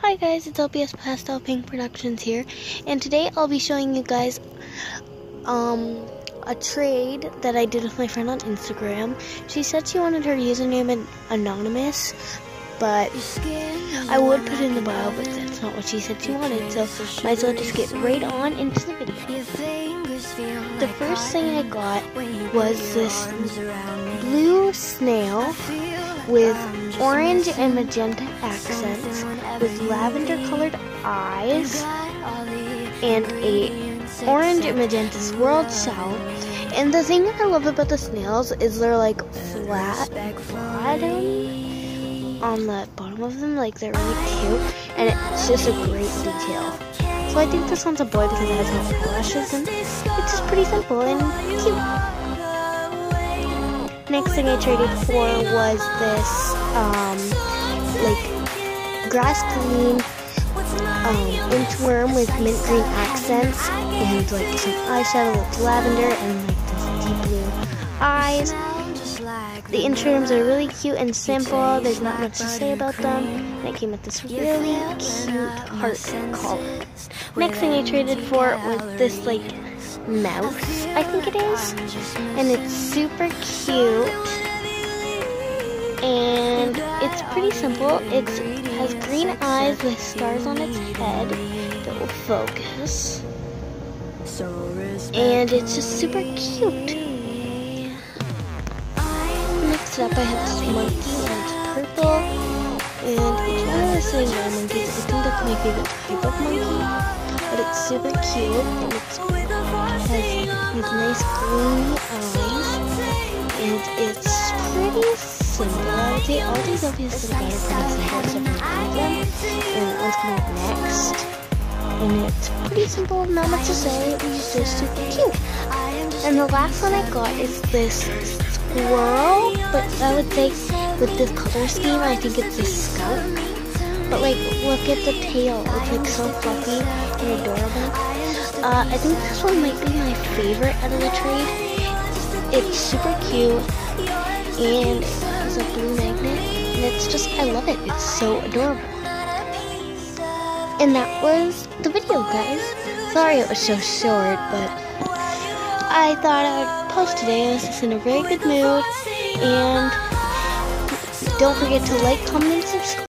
Hi guys, it's LPS Pastel Pink Productions here, and today I'll be showing you guys um, a trade that I did with my friend on Instagram. She said she wanted her username anonymous, but I would put in the bio, but that's not what she said she wanted, so might as well just get right on into the video. The first thing I got was this blue snail with orange and magenta accents with lavender colored eyes and a orange and magenta swirled shell. And the thing that I love about the snails is they're like flat bottom. On the bottom of them, like they're really cute, and it's just a great detail. So I think this one's a boy because it has no eyelashes, and it's just pretty simple and cute. Next thing I traded for was this, um, like, grass green um, inchworm with mint green accents and, like, some eyeshadow with lavender and, like, this deep blue eyes. The inchworms are really cute and simple. There's not much to say about them. And it came with this really cute heart collar. Next thing I traded for was this, like, mouse, I think it is. And it's super cute. And it's pretty simple. It's, it has green eyes with stars on its head that will focus. And it's just super cute. Next up I have this monkey and it's purple. And it's one of the same monkeys. I think that's my favorite type of monkey. It's super cute and it's has these nice green eyes, and it's pretty would say all these obviously are pretty simple except for them, and one's coming up next. And it's pretty simple, not much to say, it's just super cute. And the last one I got is this squirrel, but I would say with this color scheme, I think it's a skunk. But like, look at the tail, it's like so fluffy and adorable. Uh, I think this one might be my favorite out of the trade. It's super cute, and it has a blue magnet, and it's just, I love it. It's so adorable. And that was the video, guys. Sorry it was so short, but I thought I would post today. I was just in a very good mood, and don't forget to like, comment, and subscribe.